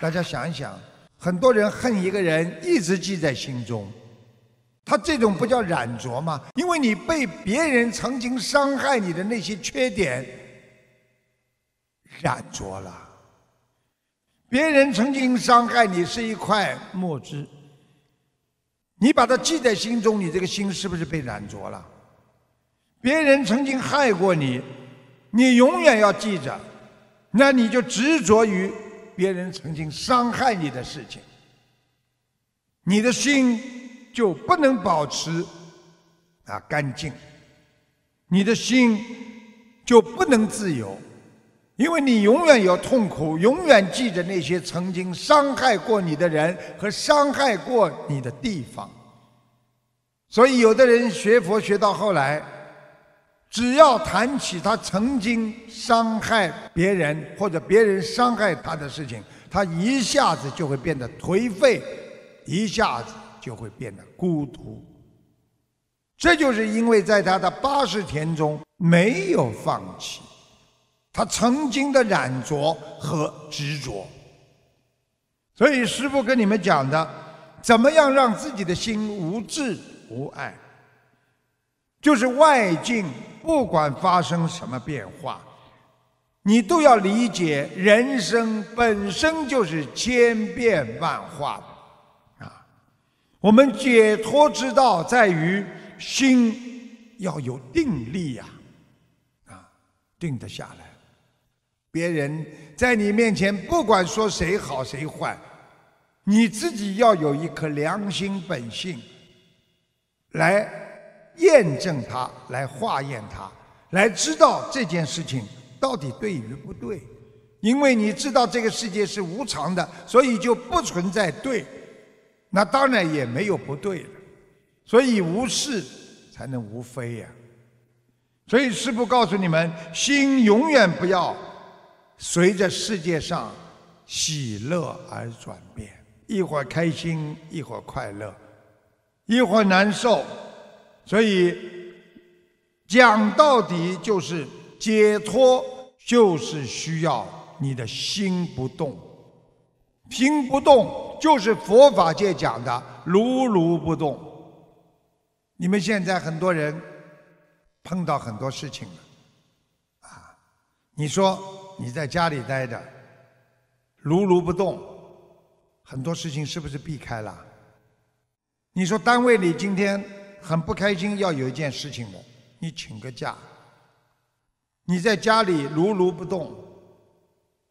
大家想一想，很多人恨一个人，一直记在心中，他这种不叫染着吗？因为你被别人曾经伤害你的那些缺点染着了。别人曾经伤害你是一块墨汁，你把它记在心中，你这个心是不是被染着了？别人曾经害过你，你永远要记着，那你就执着于别人曾经伤害你的事情，你的心就不能保持啊干净，你的心就不能自由。因为你永远有痛苦，永远记着那些曾经伤害过你的人和伤害过你的地方。所以，有的人学佛学到后来，只要谈起他曾经伤害别人或者别人伤害他的事情，他一下子就会变得颓废，一下子就会变得孤独。这就是因为在他的八十天中没有放弃。他曾经的染着和执着，所以师父跟你们讲的，怎么样让自己的心无智无爱，就是外境不管发生什么变化，你都要理解，人生本身就是千变万化的啊。我们解脱之道在于心要有定力呀，啊，定得下来。别人在你面前，不管说谁好谁坏，你自己要有一颗良心本性，来验证它，来化验它，来知道这件事情到底对与不对。因为你知道这个世界是无常的，所以就不存在对，那当然也没有不对了。所以无是才能无非呀。所以师父告诉你们，心永远不要。随着世界上喜乐而转变，一会儿开心，一会儿快乐，一会儿难受，所以讲到底就是解脱，就是需要你的心不动，心不动就是佛法界讲的如如不动。你们现在很多人碰到很多事情了，啊，你说。你在家里待着，如如不动，很多事情是不是避开了？你说单位里今天很不开心，要有一件事情的，你请个假。你在家里如如不动，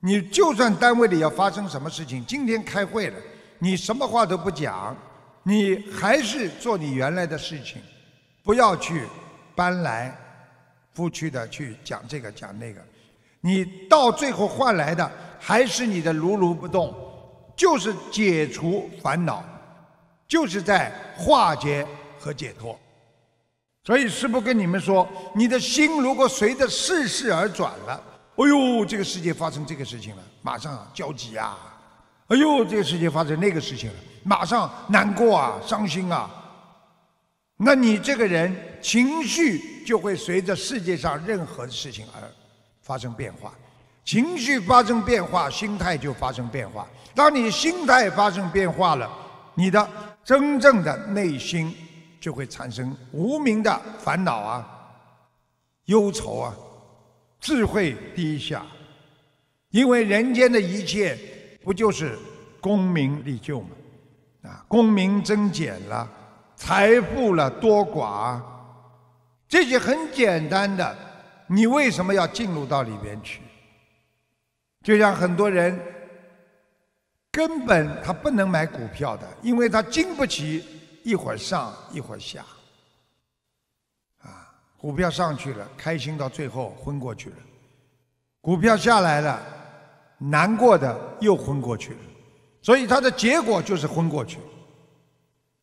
你就算单位里要发生什么事情，今天开会了，你什么话都不讲，你还是做你原来的事情，不要去搬来覆去的去讲这个讲那个。你到最后换来的还是你的如如不动，就是解除烦恼，就是在化解和解脱。所以师父跟你们说，你的心如果随着世事而转了，哎呦，这个世界发生这个事情了，马上焦急啊！哎呦，这个世界发生那个事情了，马上难过啊，伤心啊。那你这个人情绪就会随着世界上任何的事情而。发生变化，情绪发生变化，心态就发生变化。当你心态发生变化了，你的真正的内心就会产生无名的烦恼啊、忧愁啊，智慧低下。因为人间的一切不就是功名利就吗？啊，功名增减了，财富了多寡，这些很简单的。你为什么要进入到里边去？就像很多人根本他不能买股票的，因为他经不起一会儿上一会儿下。啊，股票上去了，开心到最后昏过去了；股票下来了，难过的又昏过去了。所以他的结果就是昏过去。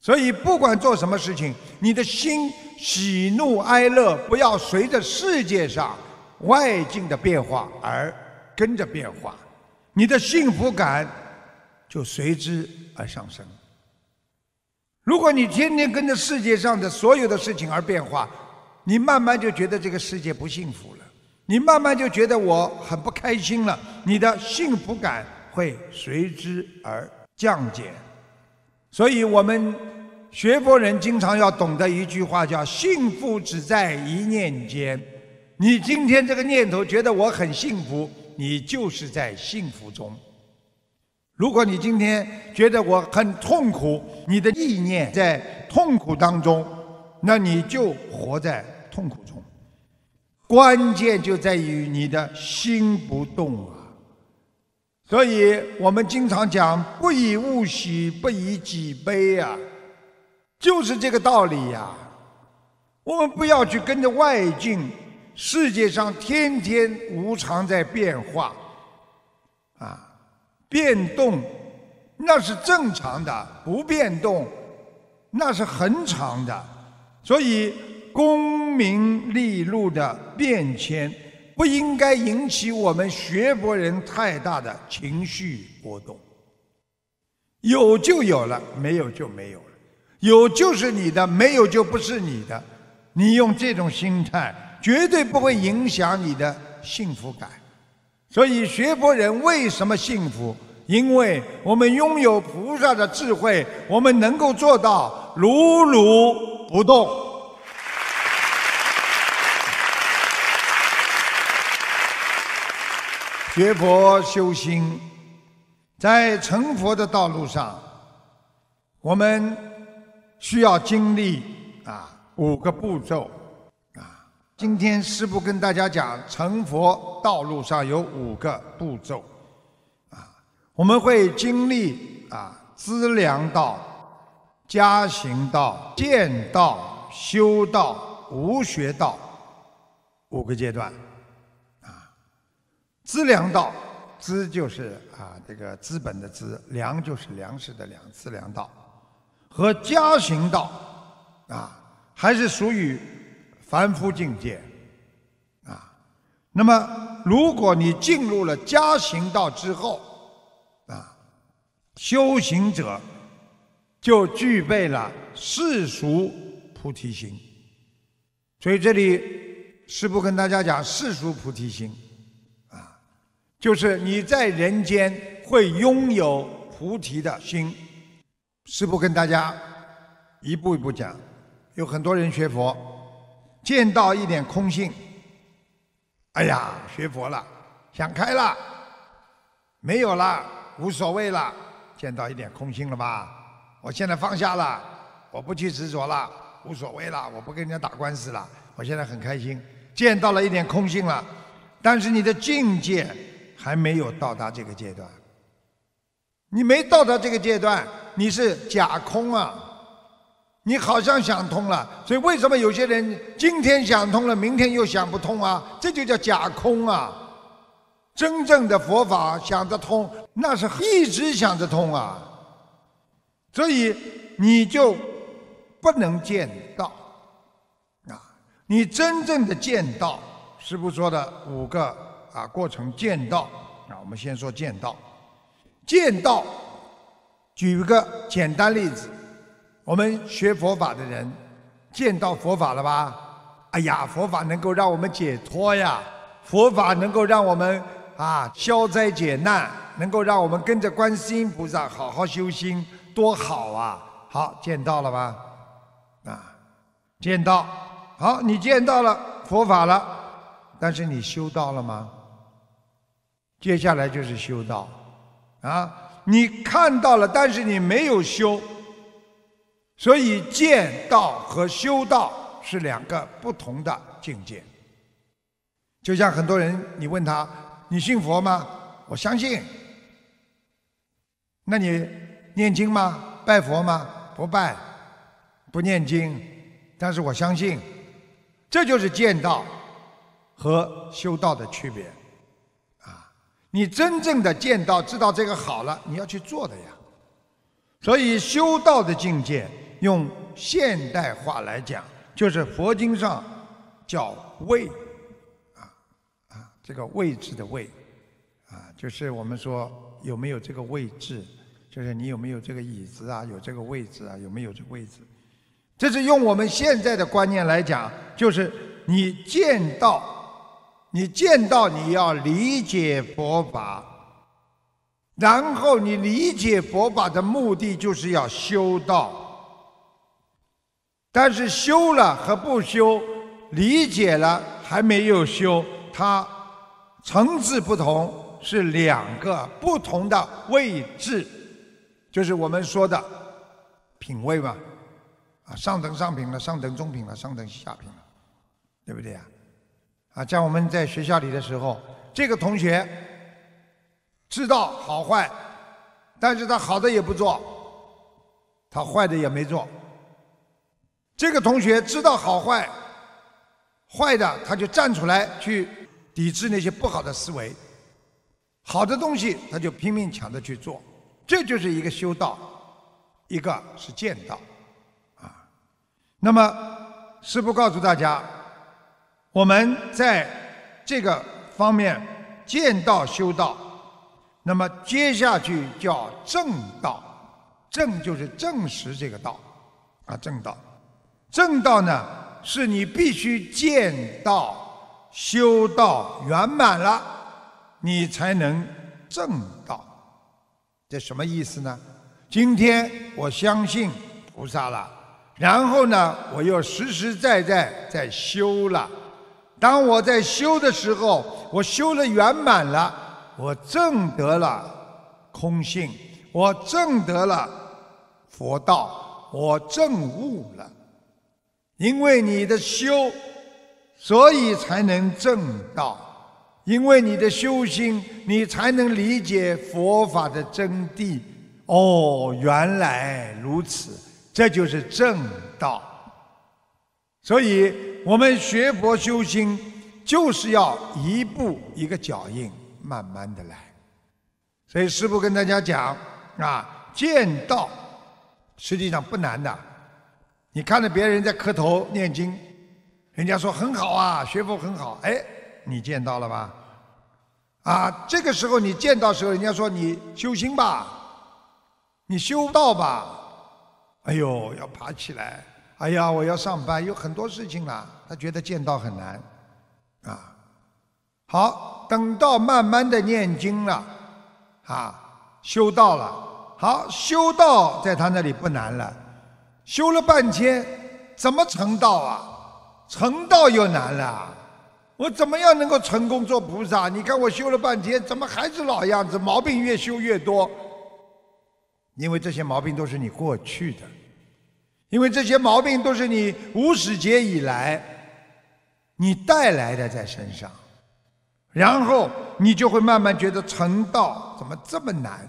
所以不管做什么事情，你的心。喜怒哀乐不要随着世界上外境的变化而跟着变化，你的幸福感就随之而上升。如果你天天跟着世界上的所有的事情而变化，你慢慢就觉得这个世界不幸福了，你慢慢就觉得我很不开心了，你的幸福感会随之而降减。所以，我们学佛人经常要懂得一句话，叫“幸福只在一念间”。你今天这个念头觉得我很幸福，你就是在幸福中。如果你今天觉得我很痛苦，你的意念在痛苦当中，那你就活在痛苦中。关键就在于你的心不动啊。所以我们经常讲“不以物喜，不以己悲”呀，就是这个道理呀。我们不要去跟着外境，世界上天天无常在变化，变动那是正常的，不变动那是恒常的。所以功名利禄的变迁不应该引起我们学佛人太大的情绪波动。有就有了，没有就没有了。有就是你的，没有就不是你的。你用这种心态，绝对不会影响你的幸福感。所以学佛人为什么幸福？因为我们拥有菩萨的智慧，我们能够做到如如不动。学佛修心，在成佛的道路上，我们需要经历啊五个步骤。今天师父跟大家讲，成佛道路上有五个步骤，啊，我们会经历啊资粮道、加行道、见道、修道、无学道五个阶段，啊，资粮道，资就是啊这个资本的资，粮就是粮食的粮，资粮道，和加行道，啊，还是属于。凡夫境界，啊，那么如果你进入了加行道之后，啊，修行者就具备了世俗菩提心。所以这里师父跟大家讲世俗菩提心，啊，就是你在人间会拥有菩提的心。师父跟大家一步一步讲，有很多人学佛。见到一点空性，哎呀，学佛了，想开了，没有了，无所谓了，见到一点空性了吧？我现在放下了，我不去执着了，无所谓了，我不跟人家打官司了，我现在很开心，见到了一点空性了，但是你的境界还没有到达这个阶段，你没到达这个阶段，你是假空啊。你好像想通了，所以为什么有些人今天想通了，明天又想不通啊？这就叫假空啊！真正的佛法想得通，那是一直想得通啊。所以你就不能见到啊！你真正的见到，师父说的五个啊过程见到啊，我们先说见到。见到，举个简单例子。我们学佛法的人见到佛法了吧？哎呀，佛法能够让我们解脱呀！佛法能够让我们啊消灾解难，能够让我们跟着观世音菩萨好好修心，多好啊！好，见到了吧？啊，见到，好，你见到了佛法了，但是你修到了吗？接下来就是修道啊！你看到了，但是你没有修。所以见道和修道是两个不同的境界。就像很多人，你问他：“你信佛吗？”我相信。那你念经吗？拜佛吗？不拜，不念经，但是我相信。这就是见道和修道的区别。啊，你真正的见道，知道这个好了，你要去做的呀。所以修道的境界。用现代话来讲，就是佛经上叫位，啊啊，这个位置的位，啊，就是我们说有没有这个位置，就是你有没有这个椅子啊，有这个位置啊，有没有这个位置？这是用我们现在的观念来讲，就是你见到，你见到你要理解佛法，然后你理解佛法的目的就是要修道。但是修了和不修，理解了还没有修，它层次不同，是两个不同的位置，就是我们说的品位嘛，啊，上等上品了，上等中品了，上等下品了，对不对呀？啊，在我们在学校里的时候，这个同学知道好坏，但是他好的也不做，他坏的也没做。这个同学知道好坏，坏的他就站出来去抵制那些不好的思维，好的东西他就拼命抢着去做，这就是一个修道，一个是见道，啊。那么师父告诉大家，我们在这个方面见道修道，那么接下去叫正道，正就是证实这个道，啊正道。正道呢，是你必须见道、修道圆满了，你才能正道。这什么意思呢？今天我相信菩萨了，然后呢，我又实实在在在修了。当我在修的时候，我修了圆满了，我证得了空性，我证得了佛道，我证悟了。因为你的修，所以才能正道；因为你的修心，你才能理解佛法的真谛。哦，原来如此，这就是正道。所以，我们学佛修心，就是要一步一个脚印，慢慢的来。所以，师父跟大家讲啊，见道实际上不难的。你看着别人在磕头念经，人家说很好啊，学佛很好，哎，你见到了吧？啊，这个时候你见到时候，人家说你修心吧，你修道吧，哎呦，要爬起来，哎呀，我要上班，有很多事情了，他觉得见到很难，啊，好，等到慢慢的念经了，啊，修道了，好，修道在他那里不难了。修了半天，怎么成道啊？成道又难了，我怎么样能够成功做菩萨？你看我修了半天，怎么还是老样子？毛病越修越多。因为这些毛病都是你过去的，因为这些毛病都是你无始劫以来你带来的在身上，然后你就会慢慢觉得成道怎么这么难？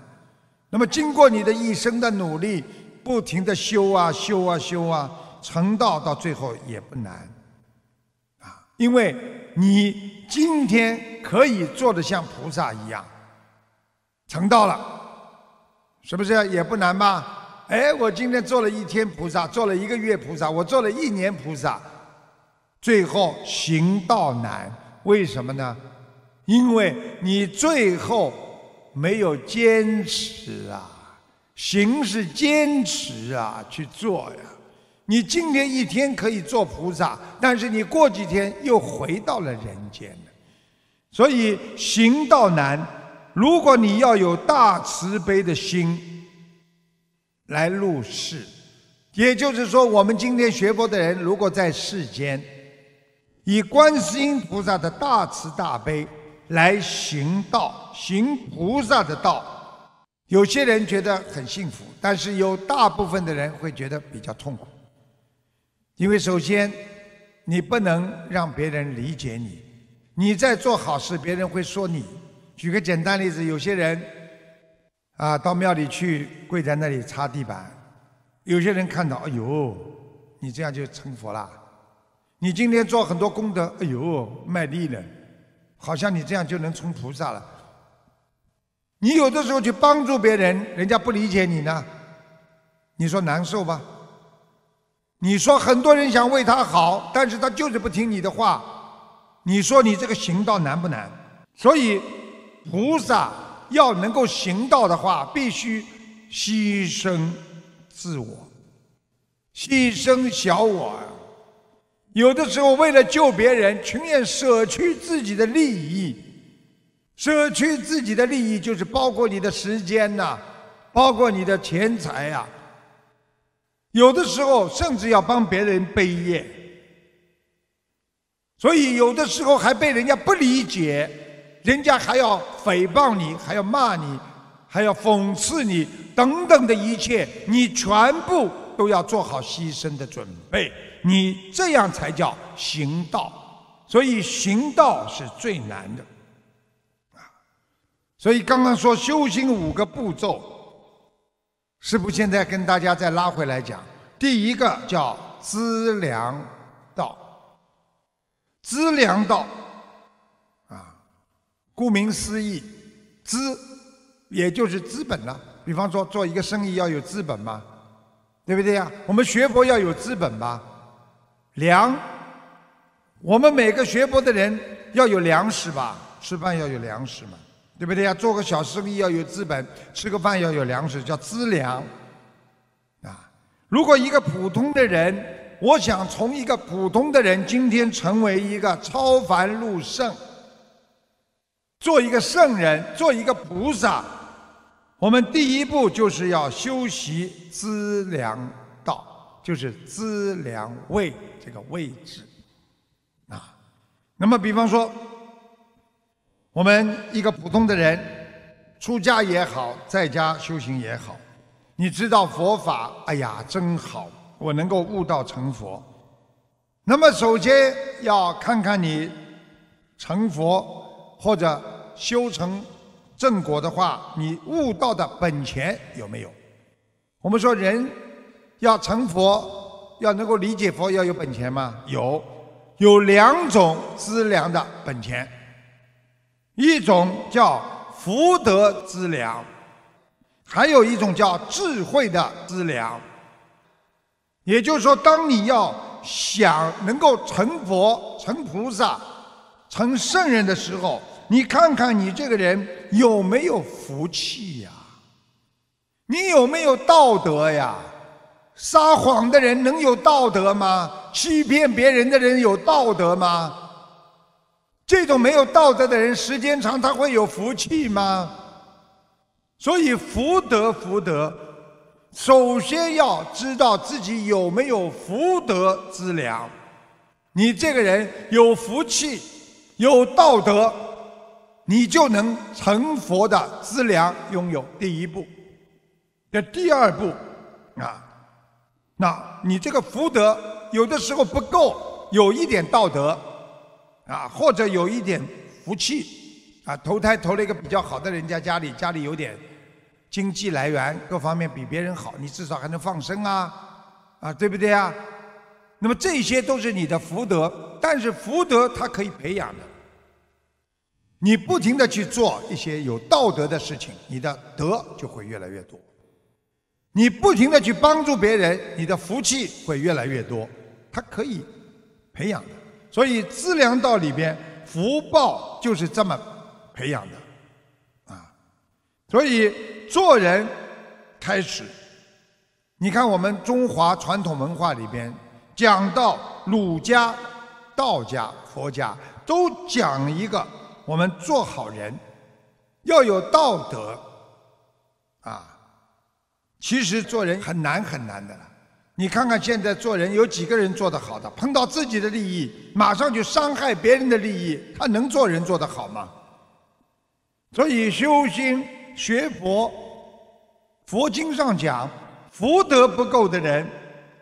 那么经过你的一生的努力。不停的修啊修啊修啊，成道到最后也不难，啊，因为你今天可以做的像菩萨一样，成道了，是不是也不难吧？哎，我今天做了一天菩萨，做了一个月菩萨，我做了一年菩萨，最后行道难，为什么呢？因为你最后没有坚持啊。行是坚持啊，去做呀。你今天一天可以做菩萨，但是你过几天又回到了人间了。所以行道难。如果你要有大慈悲的心来入世，也就是说，我们今天学佛的人，如果在世间以观世音菩萨的大慈大悲来行道，行菩萨的道。有些人觉得很幸福，但是有大部分的人会觉得比较痛苦，因为首先你不能让别人理解你，你在做好事，别人会说你。举个简单例子，有些人啊到庙里去跪在那里擦地板，有些人看到，哎呦，你这样就成佛了。你今天做很多功德，哎呦，卖力了，好像你这样就能成菩萨了。你有的时候去帮助别人，人家不理解你呢，你说难受吧？你说很多人想为他好，但是他就是不听你的话，你说你这个行道难不难？所以菩萨要能够行道的话，必须牺牲自我，牺牲小我。有的时候为了救别人，情愿舍去自己的利益。舍去自己的利益，就是包括你的时间呐，包括你的钱财呀。有的时候甚至要帮别人背业，所以有的时候还被人家不理解，人家还要诽谤你，还要骂你，还要讽刺你，等等的一切，你全部都要做好牺牲的准备，你这样才叫行道。所以行道是最难的，所以刚刚说修行五个步骤。师父现在跟大家再拉回来讲，第一个叫资粮道，资粮道，啊，顾名思义，资也就是资本了。比方说做一个生意要有资本嘛，对不对呀？我们学佛要有资本吧，粮，我们每个学佛的人要有粮食吧，吃饭要有粮食嘛。对不对呀？做个小生意要有资本，吃个饭要有粮食，叫资粮。啊，如果一个普通的人，我想从一个普通的人今天成为一个超凡入圣，做一个圣人，做一个菩萨，我们第一步就是要修习资粮道，就是资粮位这个位置。啊，那么比方说。我们一个普通的人，出家也好，在家修行也好，你知道佛法，哎呀，真好，我能够悟道成佛。那么首先要看看你成佛或者修成正果的话，你悟道的本钱有没有？我们说人要成佛，要能够理解佛，要有本钱吗？有，有两种资粮的本钱。一种叫福德资粮，还有一种叫智慧的资粮。也就是说，当你要想能够成佛、成菩萨、成圣人的时候，你看看你这个人有没有福气呀？你有没有道德呀？撒谎的人能有道德吗？欺骗别人的人有道德吗？这种没有道德的人，时间长他会有福气吗？所以福德福德，首先要知道自己有没有福德资粮。你这个人有福气，有道德，你就能成佛的资粮拥有。第一步，这第二步啊，那你这个福德有的时候不够，有一点道德。啊，或者有一点福气，啊，投胎投了一个比较好的人家家里，家里有点经济来源，各方面比别人好，你至少还能放生啊，啊，对不对啊？那么这些都是你的福德，但是福德它可以培养的，你不停的去做一些有道德的事情，你的德就会越来越多；你不停的去帮助别人，你的福气会越来越多，它可以培养的。所以资粮道里边福报就是这么培养的，啊，所以做人开始，你看我们中华传统文化里边讲到儒家、道家、佛家都讲一个，我们做好人要有道德，啊，其实做人很难很难的。你看看现在做人有几个人做得好的？碰到自己的利益，马上就伤害别人的利益，他能做人做得好吗？所以修心学佛，佛经上讲，福德不够的人，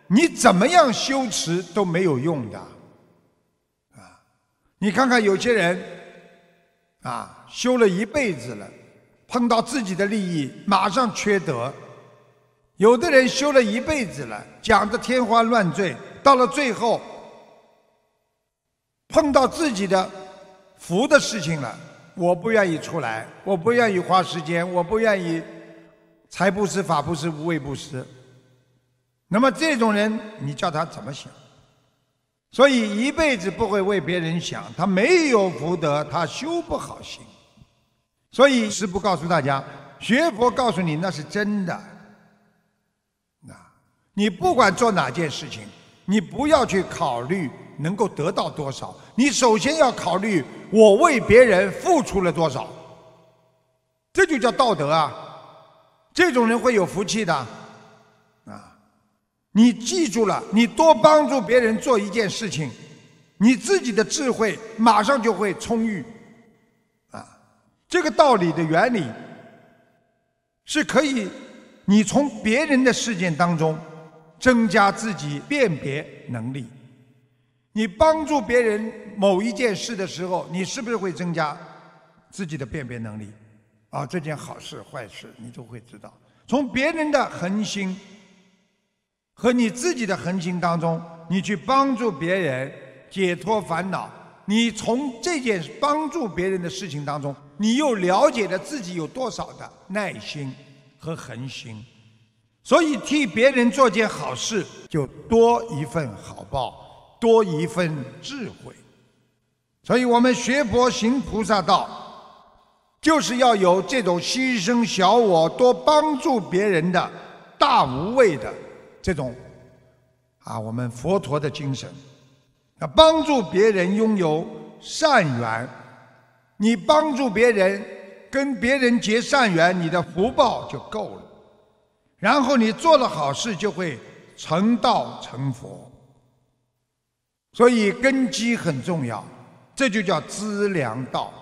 你怎么样修持都没有用的。啊，你看看有些人，啊，修了一辈子了，碰到自己的利益，马上缺德。有的人修了一辈子了，讲的天花乱坠，到了最后碰到自己的福的事情了，我不愿意出来，我不愿意花时间，我不愿意财布施、法布施、无畏布施。那么这种人，你叫他怎么想？所以一辈子不会为别人想，他没有福德，他修不好心。所以师父告诉大家，学佛告诉你那是真的。你不管做哪件事情，你不要去考虑能够得到多少，你首先要考虑我为别人付出了多少。这就叫道德啊！这种人会有福气的啊！你记住了，你多帮助别人做一件事情，你自己的智慧马上就会充裕啊！这个道理的原理是可以，你从别人的事件当中增加自己辨别能力。你帮助别人某一件事的时候，你是不是会增加自己的辨别能力？啊，这件好事坏事你都会知道。从别人的恒心和你自己的恒心当中，你去帮助别人解脱烦恼。你从这件帮助别人的事情当中，你又了解了自己有多少的耐心和恒心。所以替别人做件好事，就多一份好报。多一份智慧，所以我们学佛行菩萨道，就是要有这种牺牲小我、多帮助别人的大无畏的这种啊，我们佛陀的精神。啊，帮助别人拥有善缘，你帮助别人，跟别人结善缘，你的福报就够了。然后你做了好事，就会成道成佛。所以根基很重要，这就叫资粮道。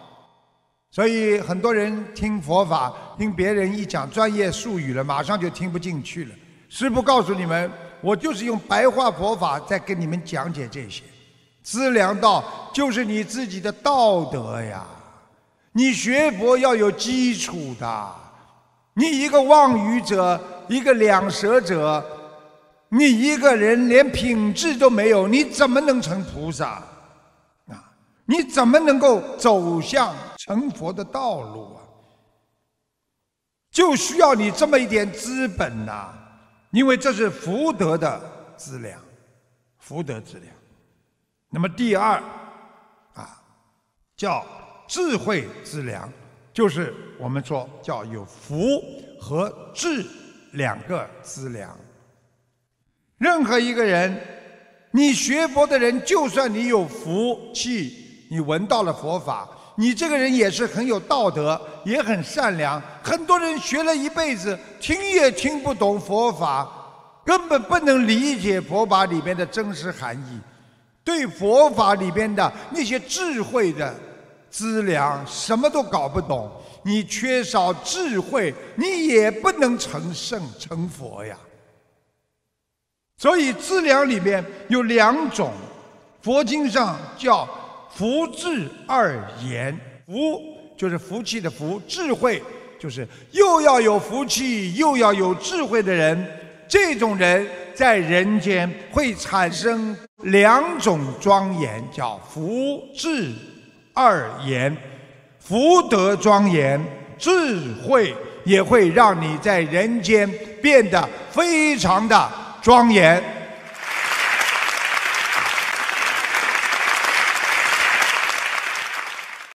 所以很多人听佛法，听别人一讲专业术语了，马上就听不进去了。师父告诉你们，我就是用白话佛法在跟你们讲解这些。资粮道就是你自己的道德呀，你学佛要有基础的。你一个妄语者，一个两舌者。你一个人连品质都没有，你怎么能成菩萨？啊，你怎么能够走向成佛的道路啊？就需要你这么一点资本呐，因为这是福德的资粮，福德资粮。那么第二，啊，叫智慧资粮，就是我们说叫有福和智两个资粮。任何一个人，你学佛的人，就算你有福气，你闻到了佛法，你这个人也是很有道德，也很善良。很多人学了一辈子，听也听不懂佛法，根本不能理解佛法里面的真实含义，对佛法里边的那些智慧的资粮，什么都搞不懂。你缺少智慧，你也不能成圣成佛呀。所以资粮里面有两种，佛经上叫福智二言。福就是福气的福，智慧就是又要有福气又要有智慧的人。这种人在人间会产生两种庄严，叫福智二言。福德庄严，智慧也会让你在人间变得非常的。庄严。